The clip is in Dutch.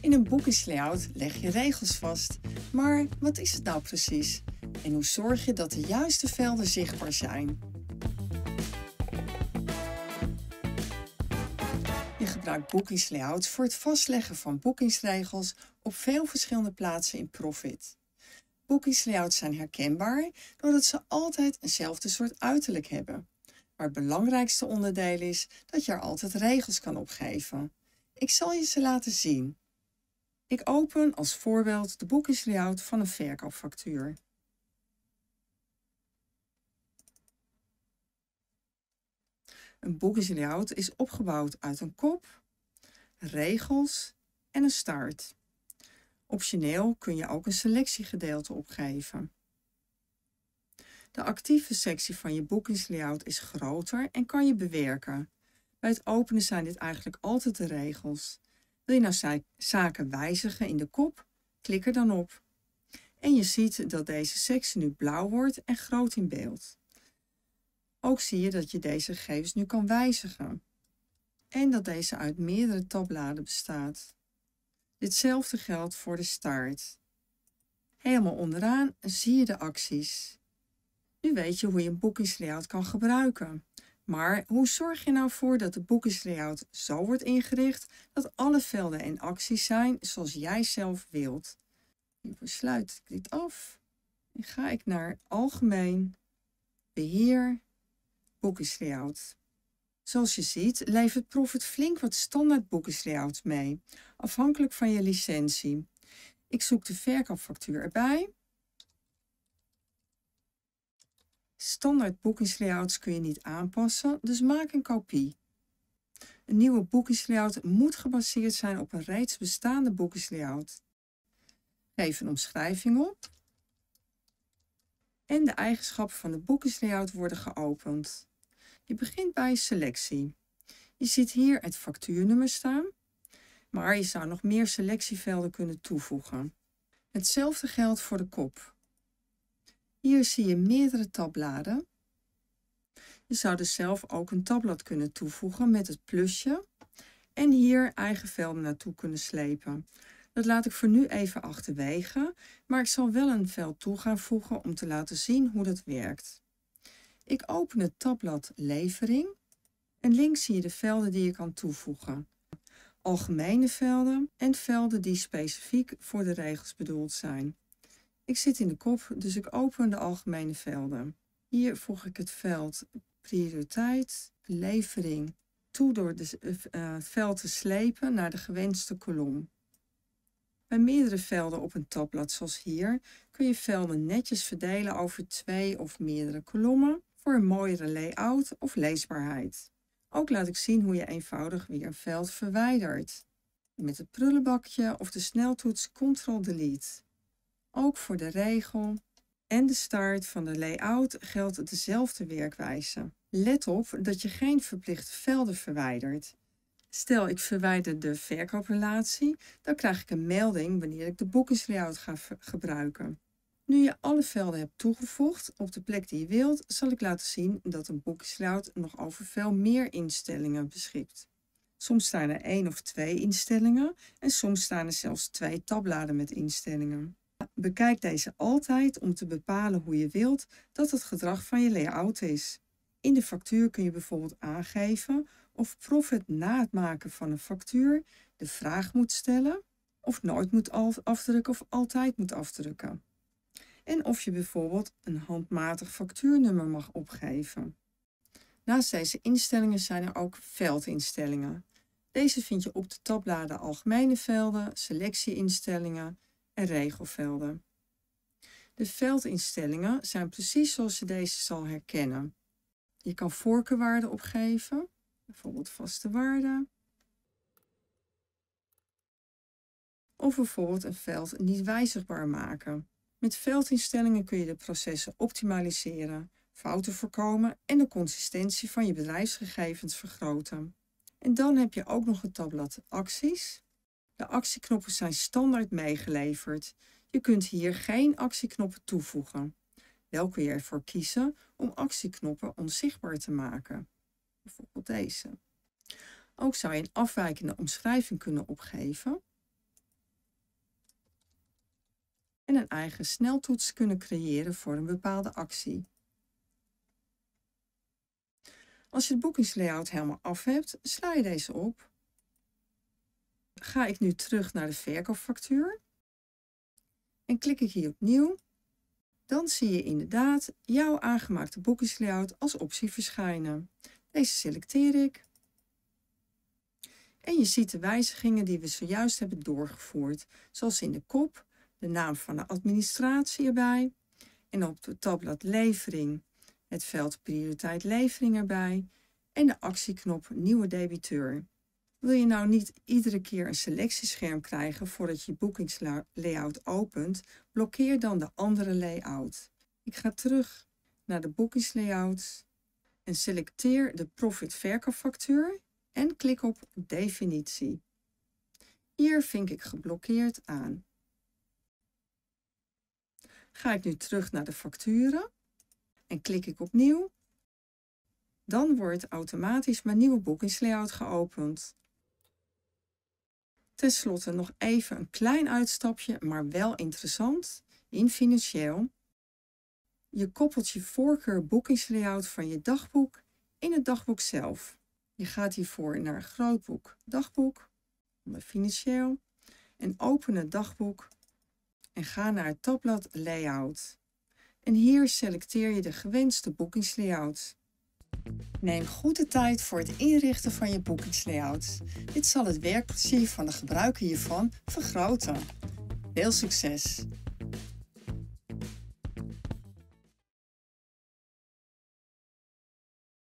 In een boekingslayout leg je regels vast. Maar wat is het nou precies? En hoe zorg je dat de juiste velden zichtbaar zijn? Je gebruikt boekingslayouts voor het vastleggen van boekingsregels op veel verschillende plaatsen in Profit. Boekingslayouts zijn herkenbaar doordat ze altijd eenzelfde soort uiterlijk hebben. Maar het belangrijkste onderdeel is dat je er altijd regels kan opgeven. Ik zal je ze laten zien. Ik open als voorbeeld de boekingslayout van een verkoopfactuur. Een boekingslayout is opgebouwd uit een kop, regels en een start. Optioneel kun je ook een selectiegedeelte opgeven. De actieve sectie van je boekingslayout is groter en kan je bewerken. Bij het openen zijn dit eigenlijk altijd de regels. Wil je nou zaken wijzigen in de kop? Klik er dan op. En je ziet dat deze sectie nu blauw wordt en groot in beeld. Ook zie je dat je deze gegevens nu kan wijzigen. En dat deze uit meerdere tabbladen bestaat. Ditzelfde geldt voor de start. Helemaal onderaan zie je de acties. Nu weet je hoe je een boekingslayout kan gebruiken. Maar hoe zorg je nou voor dat de boekingslayout zo wordt ingericht dat alle velden en acties zijn zoals jij zelf wilt? Hiervoor sluit ik dit af en ga ik naar Algemeen, Beheer, Boekingslayout. Zoals je ziet levert Profit flink wat standaard boekingslayout mee, afhankelijk van je licentie. Ik zoek de verkoopfactuur erbij Standaard boekingslayouts kun je niet aanpassen, dus maak een kopie. Een nieuwe boekingslayout moet gebaseerd zijn op een reeds bestaande boekingslayout. Geef een omschrijving op. En de eigenschappen van de boekingslayout worden geopend. Je begint bij selectie. Je ziet hier het factuurnummer staan, maar je zou nog meer selectievelden kunnen toevoegen. Hetzelfde geldt voor de kop. Hier zie je meerdere tabbladen. Je zou dus zelf ook een tabblad kunnen toevoegen met het plusje en hier eigen velden naartoe kunnen slepen. Dat laat ik voor nu even achterwege, maar ik zal wel een veld toe gaan voegen om te laten zien hoe dat werkt. Ik open het tabblad Levering en links zie je de velden die je kan toevoegen. Algemene velden en velden die specifiek voor de regels bedoeld zijn. Ik zit in de kop, dus ik open de algemene velden. Hier voeg ik het veld prioriteit, levering toe door het uh, veld te slepen naar de gewenste kolom. Bij meerdere velden op een tabblad zoals hier kun je velden netjes verdelen over twee of meerdere kolommen voor een mooiere layout of leesbaarheid. Ook laat ik zien hoe je eenvoudig weer een veld verwijdert. Met het prullenbakje of de sneltoets Ctrl-Delete. Ook voor de regel en de start van de layout geldt dezelfde werkwijze. Let op dat je geen verplichte velden verwijdert. Stel ik verwijder de verkooprelatie, dan krijg ik een melding wanneer ik de boekingslayout ga gebruiken. Nu je alle velden hebt toegevoegd op de plek die je wilt, zal ik laten zien dat een boekingslayout nog over veel meer instellingen beschikt. Soms staan er één of twee instellingen en soms staan er zelfs twee tabbladen met instellingen. Bekijk deze altijd om te bepalen hoe je wilt dat het gedrag van je layout is. In de factuur kun je bijvoorbeeld aangeven of Profit na het maken van een factuur de vraag moet stellen, of nooit moet afdrukken of altijd moet afdrukken. En of je bijvoorbeeld een handmatig factuurnummer mag opgeven. Naast deze instellingen zijn er ook veldinstellingen. Deze vind je op de tabbladen Algemene velden, Selectieinstellingen en regelvelden. De veldinstellingen zijn precies zoals je deze zal herkennen. Je kan voorkeurwaarden opgeven, bijvoorbeeld vaste waarden. Of bijvoorbeeld een veld niet wijzigbaar maken. Met veldinstellingen kun je de processen optimaliseren, fouten voorkomen en de consistentie van je bedrijfsgegevens vergroten. En dan heb je ook nog het tabblad acties. De actieknoppen zijn standaard meegeleverd. Je kunt hier geen actieknoppen toevoegen. Wel kun je ervoor kiezen om actieknoppen onzichtbaar te maken. Bijvoorbeeld deze. Ook zou je een afwijkende omschrijving kunnen opgeven. en een eigen sneltoets kunnen creëren voor een bepaalde actie. Als je de boekingslayout helemaal af hebt, sla je deze op. Ga ik nu terug naar de verkoopfactuur en klik ik hier op nieuw, dan zie je inderdaad jouw aangemaakte boekingslayout als optie verschijnen. Deze selecteer ik. En je ziet de wijzigingen die we zojuist hebben doorgevoerd, zoals in de kop, de naam van de administratie erbij en op het tabblad levering het veld prioriteit levering erbij en de actieknop nieuwe debiteur. Wil je nou niet iedere keer een selectiescherm krijgen voordat je boekingslayout opent, blokkeer dan de andere layout. Ik ga terug naar de boekingslayout en selecteer de profit verkoopfactuur en klik op definitie. Hier vink ik geblokkeerd aan. Ga ik nu terug naar de facturen en klik ik opnieuw, dan wordt automatisch mijn nieuwe boekingslayout geopend. Ten slotte nog even een klein uitstapje, maar wel interessant, in financieel. Je koppelt je voorkeur boekingslayout van je dagboek in het dagboek zelf. Je gaat hiervoor naar grootboek dagboek, onder financieel en open het dagboek en ga naar het tabblad layout. En hier selecteer je de gewenste boekingslayout. Neem goed de tijd voor het inrichten van je boekingslayout. Dit zal het werkplezier van de gebruiker hiervan vergroten. Veel succes!